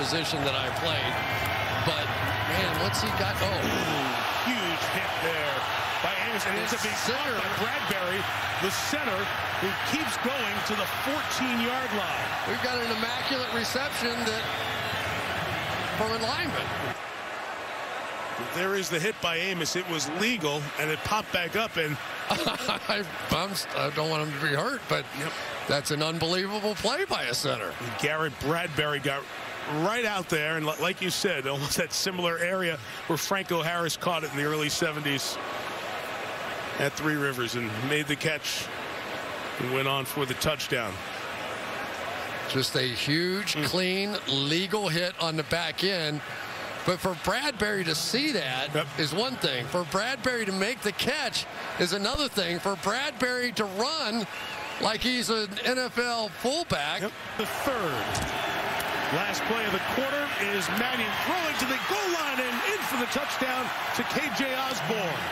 position that I played. But, man, what's he got? Oh. Huge hit there by Anderson. It's a big center by Bradbury, the center, who keeps going to the 14-yard line. We've got an immaculate reception that from a lineman. There is the hit by Amos. It was legal, and it popped back up, and I, I don't want him to be hurt, but Yep. that's an unbelievable play by a center. Garrett Bradbury got right out there, and like you said, almost that similar area where Franco Harris caught it in the early 70s at Three Rivers and made the catch and went on for the touchdown. Just a huge, Mm. clean, legal hit on the back end. But for Bradbury to see that is Yep. one thing. For Bradbury to make the catch is another thing. For Bradbury to run like he's an NFL fullback. Yep. The third. Last play of the quarter is Mannion throwing to the goal line and in for the touchdown to K.J. Osborn.